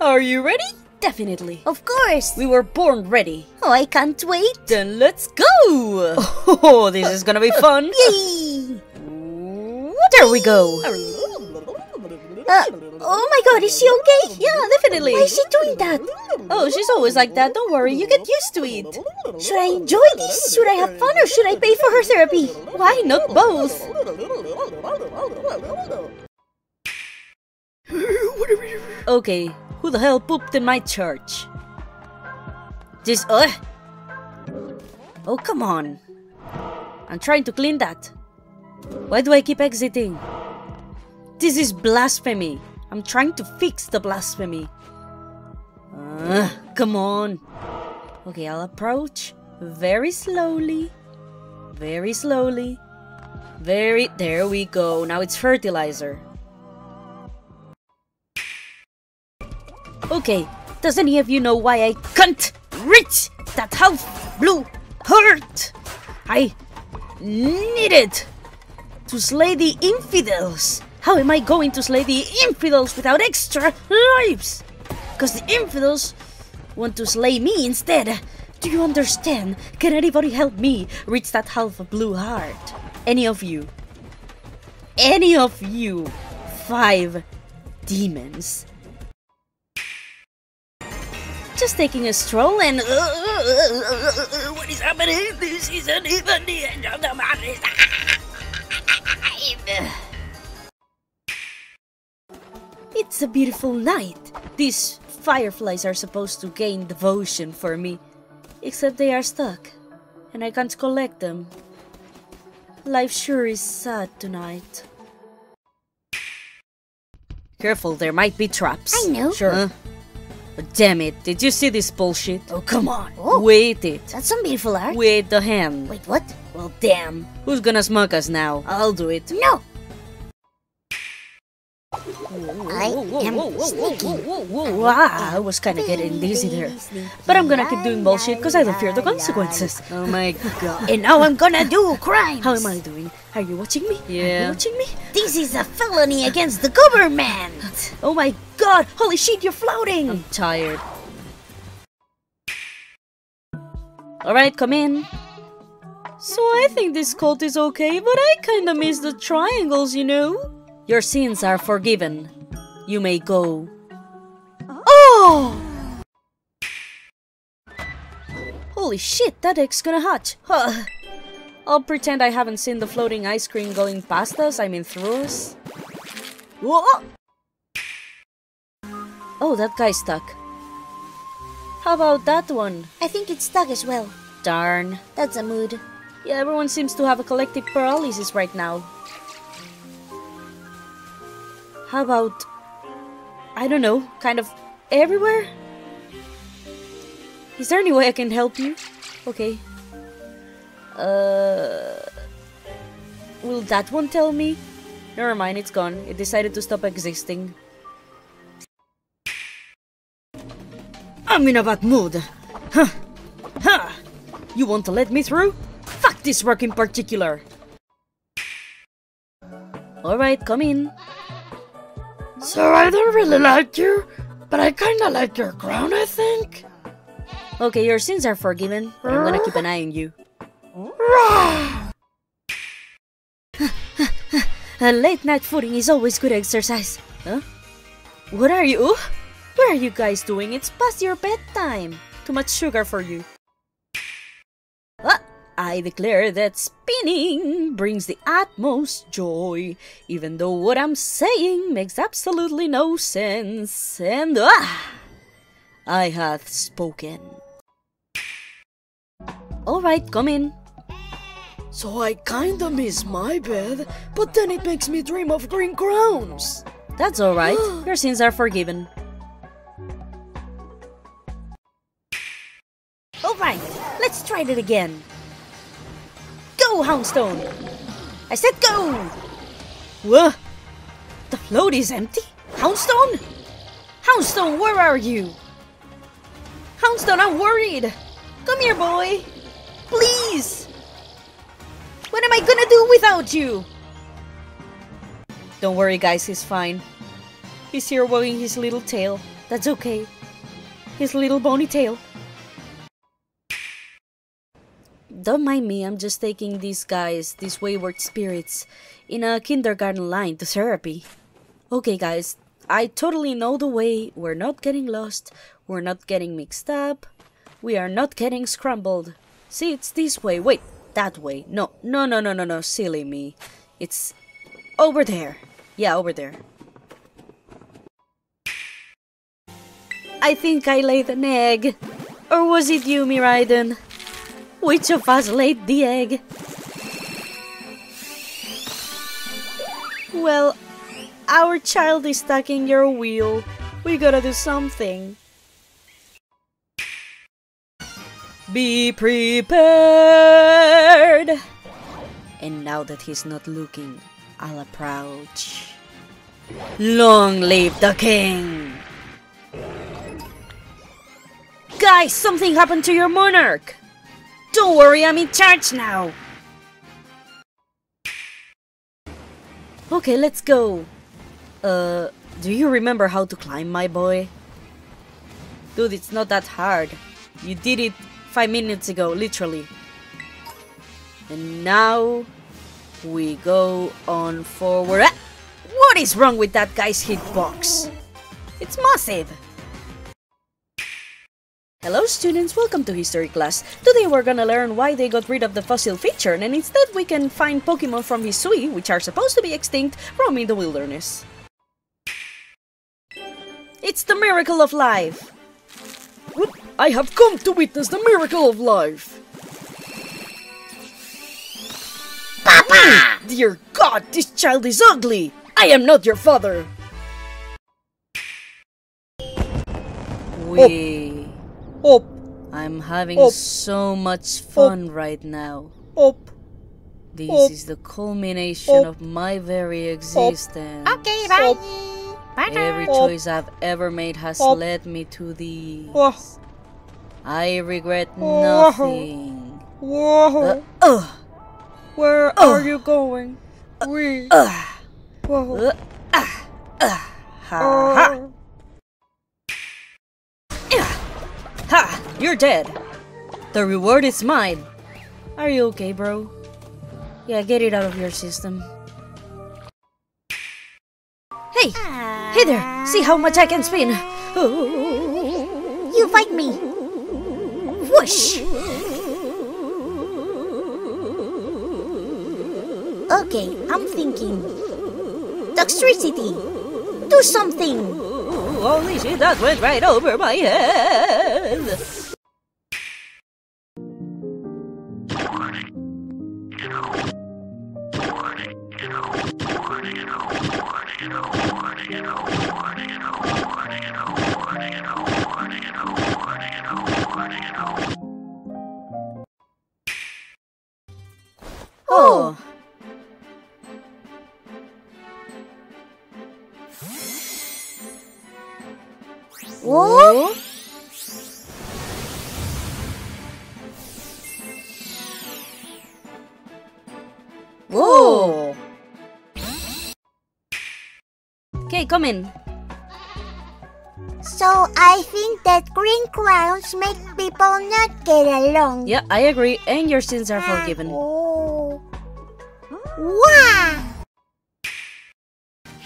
Are you ready? Definitely. Of course. We were born ready. Oh, I can't wait. Then let's go! Oh, this is gonna be fun. Yay! There we go. Uh, oh my god, is she okay? Yeah, definitely. Why is she doing that? Oh, she's always like that. Don't worry, you get used to it. Should I enjoy this? Should I have fun or should I pay for her therapy? Why not both? Okay, who the hell pooped in my church? This, uh. Oh, come on. I'm trying to clean that. Why do I keep exiting? This is blasphemy. I'm trying to fix the blasphemy. Uh, come on. Okay, I'll approach very slowly. Very slowly. Very. There we go. Now it's fertilizer. Okay, does any of you know why I can't reach that half blue heart? I needed to slay the infidels. How am I going to slay the infidels without extra lives? Because the infidels want to slay me instead. Do you understand? Can anybody help me reach that half blue heart? Any of you? Any of you? Five demons. Just taking a stroll and. Uh, uh, uh, what is happening? This isn't even the end of the. It's a beautiful night. These fireflies are supposed to gain devotion for me. Except they are stuck. And I can't collect them. Life sure is sad tonight. Careful, there might be traps. I know. Sure. Damn it, did you see this bullshit? Oh, come on. Oh. Wait it. That's some beautiful art. Wait the hand. Wait, what? Well, damn. Who's gonna smoke us now? I'll do it. No! I am sneaking. Wow, ah, I was kinda getting dizzy there. But I'm gonna keep doing bullshit because I don't fear the consequences. Oh my god. And now I'm gonna do crimes. How am I doing? Are you watching me? Are you Yeah. watching me? This is a felony against the government. Oh my god! Holy shit, you're floating! I'm tired. Alright, come in. So I think this cult is okay, but I kinda miss the triangles, you know? Your sins are forgiven. You may go. Oh! Holy shit, that egg's gonna hatch. Huh. I'll pretend I haven't seen the floating ice cream going past us, I mean through us. Whoa! Oh, that guy's stuck. How about that one? I think it's stuck as well. Darn. That's a mood. Yeah, everyone seems to have a collective paralysis right now. How about. I don't know, kind of everywhere? Is there any way I can help you? Okay. Uh. Will that one tell me? Never mind, it's gone. It decided to stop existing. I'm in a bad mood. Huh. Huh. You want to let me through? Fuck this rock in particular. Alright, come in. So I don't really like you, but I kinda like your crown, I think. Okay, your sins are forgiven. I'm gonna keep an eye on you. A late night footing is always good exercise. Huh? What are you? What are you guys doing? It's past your bedtime. Too much sugar for you. Ah, I declare that spinning brings the utmost joy, even though what I'm saying makes absolutely no sense. And ah, I hath spoken. Alright, come in. So I kinda miss my bed, but then it makes me dream of green crowns. That's alright. Your sins are forgiven. Alright, let's try it again. Houndstone! I said go! What? The float is empty? Houndstone? Houndstone, where are you? Houndstone, I'm worried! Come here, boy! Please! What am I gonna do without you? Don't worry, guys, he's fine. He's here wagging his little tail. That's okay. His little bony tail. Don't mind me, I'm just taking these guys, these wayward spirits, in a kindergarten line to therapy. Okay, guys, I totally know the way. We're not getting lost, we're not getting mixed up, we are not getting scrambled. See, it's this way. Wait, that way. No, no, no, no, no, no, silly me. It's over there. Yeah, over there. I think I laid an egg. Or was it you, Miraidon? Which of us laid the egg? Well, our child is stuck in your wheel. We gotta do something. Be prepared! And now that he's not looking, I'll approach. Long live the king! Guys, something happened to your monarch! Don't worry, I'm in charge now! Okay, let's go. Uh, do you remember how to climb, my boy? Dude, it's not that hard. You did it five minutes ago, literally. And now we go on forward. Ah! What is wrong with that guy's hitbox? It's massive. Hello students, welcome to history class. Today we're gonna learn why they got rid of the fossil feature and instead we can find Pokemon from Hisui, which are supposed to be extinct, roaming the wilderness. It's the miracle of life! I have come to witness the miracle of life. Papa! Dear God, this child is ugly. I am not your father. We... Oh, Up, I'm having Up. so much fun right now. up. This Up. is the culmination of my very existence. Okay, bye. Bye Every choice I've ever made has led me to. Oh, I regret nothing. whoa. Uh, ugh, Where oh. are you going? We. ugh, Whoa. uh, ah, ha, ha, You're dead. The reward is mine. Are you okay, bro? Yeah, get it out of your system. Hey, hey there! See how much I can spin. You fight me. Whoosh. Okay, I'm thinking. Toxicity. Do something. Holy shit, that went right over my head! Oh. Whoa! Come in. So I think that green crowns make people not get along. Yeah, I agree, and your sins are forgiven. Oh. Wow.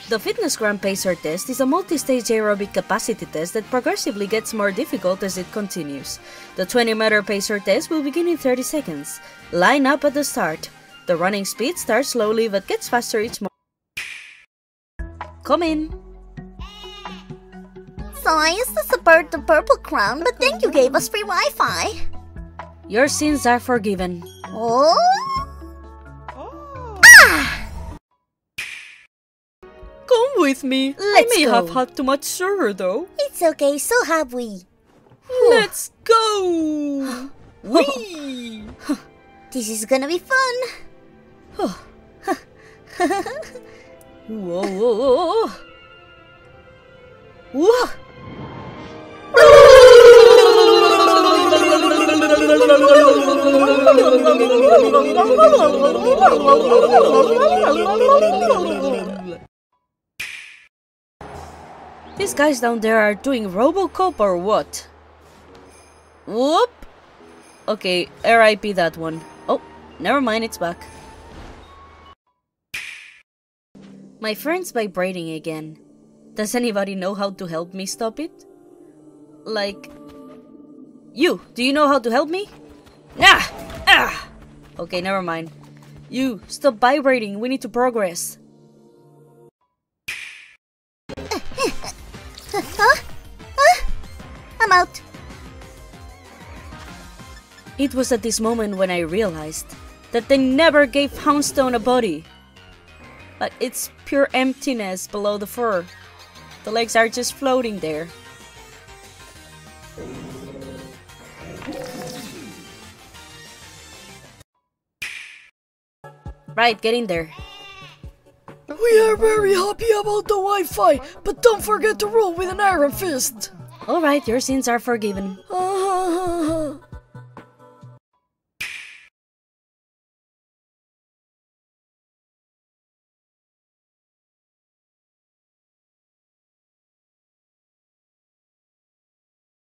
The FitnessGram Pacer test is a multi-stage aerobic capacity test that progressively gets more difficult as it continues. The 20-meter pacer test will begin in 30 seconds. Line up at the start. The running speed starts slowly but gets faster each moment. Come in. So I used to support the purple crown, but then you gave us free Wi-Fi. Your sins are forgiven. Oh. oh. Ah! Come with me. Let's I may go. have had too much sugar, though. It's okay, so have we. Let's go. Whee! This is gonna be fun. Whoa, whoa, whoa, whoa. These guys down there are doing Robocop or what? Whoop! Okay, RIP that one. Oh, never mind, it's back. My friend's vibrating again. Does anybody know how to help me stop it? Like... You, do you know how to help me? Nah! Ah! Okay, never mind. You, stop vibrating, we need to progress. Huh? Huh? I'm out. It was at this moment when I realized that they never gave Houndstone a body. But it's pure emptiness below the fur. The legs are just floating there. Right, get in there. We are very happy about the Wi-Fi, but don't forget to roll with an iron fist. Alright, your sins are forgiven. Ah,